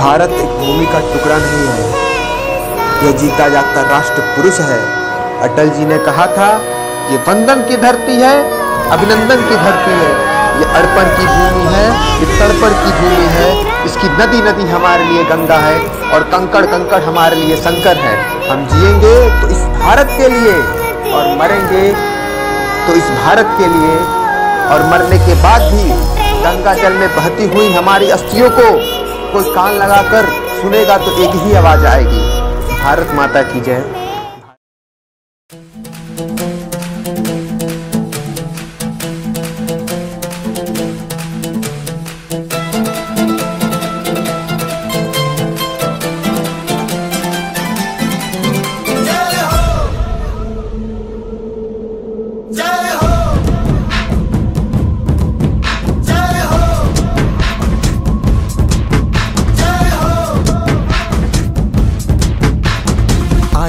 भारत एक भूमि का टुकड़ा नहीं है। यह जीता जागता राष्ट्र पुरुष है। अटल जी ने कहा था, ये वंदन की धरती है, अभिनंदन की धरती है। ये अर्पण की भूमि है, ये तर्पण की भूमि है। इसकी नदी नदी हमारे लिए गंगा है और कंकड़ कंकड़ हमारे लिए शंकर है। हम जिएँगे तो इस भारत के लिए और मरेंगे तो इस भारत के लिए। और मरने के बाद भी गंगा जल में बहती हुई हमारी अस्थियों को कोई कान लगाकर सुनेगा तो एक ही आवाज़ आएगी। भारत माता की जय।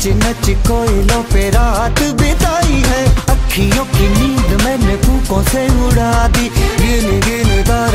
नच नच कोयलों पे रात बिताई है। अखियों की नींद मैंने फूकों से उड़ा दी। गिन गिन तारे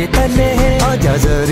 के तले आजा जरी